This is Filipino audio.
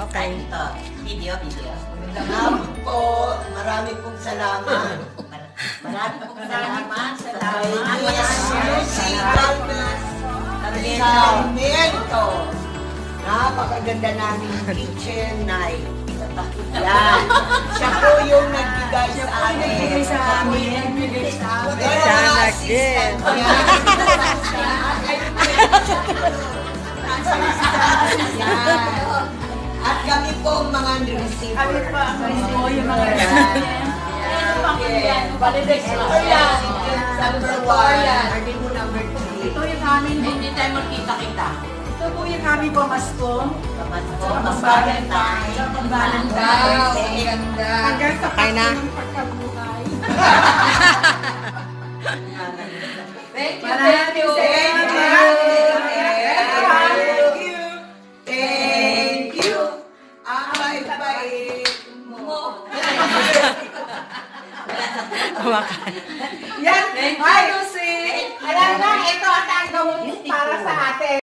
Okay. Ito, video, video. Salamat po. Marami pong salamat. Mar- Marami pong salamat. Salamat. Lucy Galvez Sarmiento. Napakaganda namin kitchen night. Yan. Siya po yung nagbigay sa amin. nagbigay sa amin. Nagbigay sa amin. Siya niya. Yan. At kami po ang mga receiver. Kami pa, oo, yung mga. Ayan. Number one. Arvin mo number three. Ito yung aming, Hindi tayo magkita-kita. ito po yung aming pamaskong. Po, mas Valentine. Sa Valentine. ganda. Hanggang sa na. ng pagkabuhay. Thank you, kumakain. Yan! Ay, Lucy! Alam na, ito ang tanggawin para sa atin.